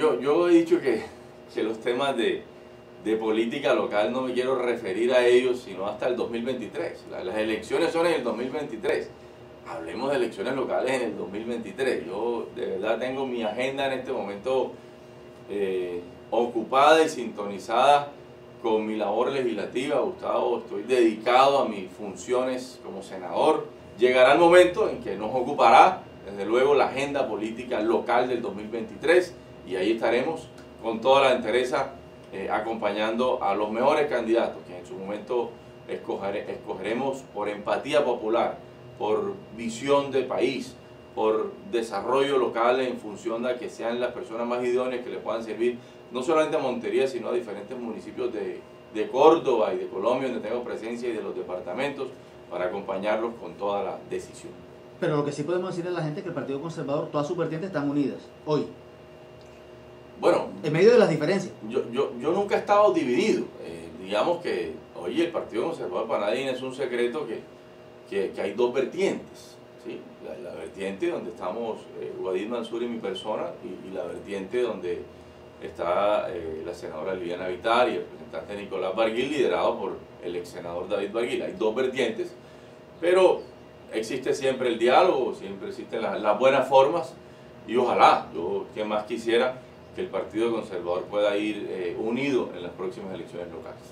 Yo, yo he dicho que, que los temas de, de, política local no me quiero referir a ellos sino hasta el 2023. las elecciones son en el 2023. Hablemos de elecciones locales en el 2023. Yo de verdad tengo mi agenda en este momento eh, ocupada y sintonizada con mi labor legislativa. Gustavo, estoy dedicado a mis funciones como senador. Llegará el momento en que nos ocupará, desde luego, la agenda política local del 2023 y ahí estaremos con toda la entereza eh, acompañando a los mejores candidatos que en su momento escogeremos por empatía popular, por visión de país, por desarrollo local en función de que sean las personas más idóneas que le puedan servir no solamente a Montería, sino a diferentes municipios de, de Córdoba y de Colombia, donde tengo presencia, y de los departamentos, para acompañarlos con toda la decisión. Pero lo que sí podemos decir a la gente es que el Partido Conservador, todas sus vertientes están unidas, hoy. Bueno. En medio de las diferencias. Yo, yo, yo nunca he estado dividido. Eh, digamos que, oye, el Partido Conservador para nadie es un secreto que, que, que hay dos vertientes. ¿sí? La, vertiente donde estamos eh, Guadid Mansur y mi persona y, la vertiente donde está eh, la senadora Liliana Vitar y el representante Nicolás Barguil, liderado por el ex senador David Barguil. Hay dos vertientes, pero existe siempre el diálogo, siempre existen las, las buenas formas y ojalá, yo que más quisiera que el Partido Conservador pueda ir eh, unido en las próximas elecciones locales.